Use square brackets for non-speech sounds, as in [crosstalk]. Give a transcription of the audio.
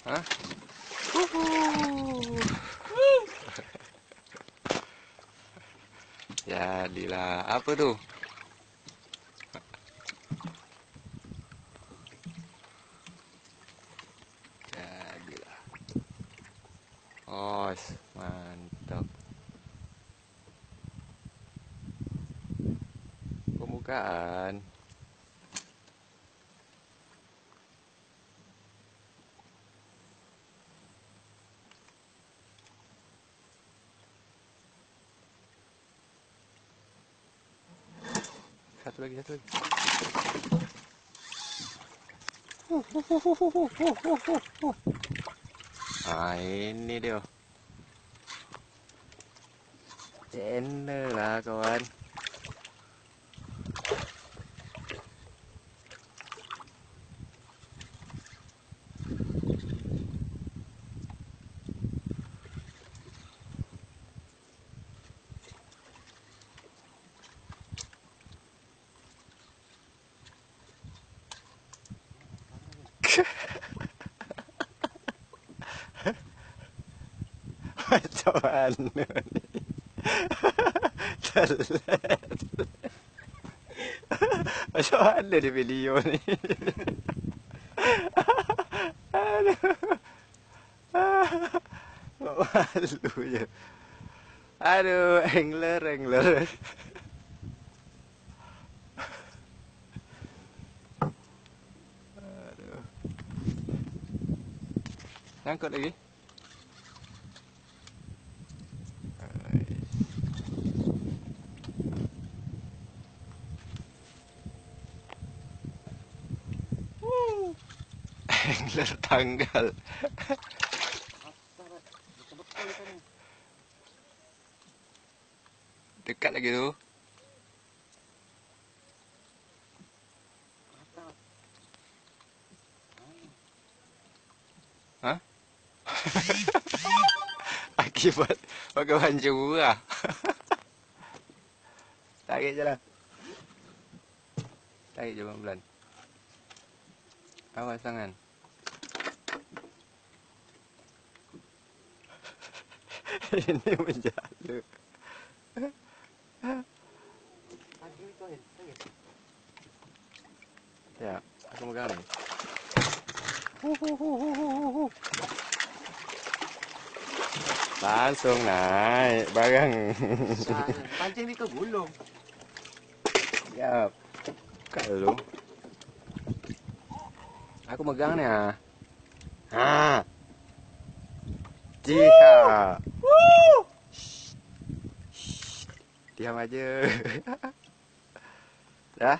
Hah? [laughs] Jadilah. Apa tu? Jadilah. Oh, mantap. Pembukaan. Satu lagi, satu lagi. [laughs] Ah, ini dia. Channel lah kawan. Macam mana ni? Telat. Macam mana dia video ni? Aduh. Malu je. Aduh, angler, angler. Sangkut lagi? Angler [laughs] tanggal. Dekat lagi tu. Ha? Akibat pakai baju murah. Tarik je lah. Tarik je pelan-pelan. Awas tangan. [laughs] Ini menjala. Ya, aku megang ni. Langsung naik barang. Pancing ni ke gulung? Ya. Kalau Aku megang ni ah. Ha. Jiha. Diam aja. Dah.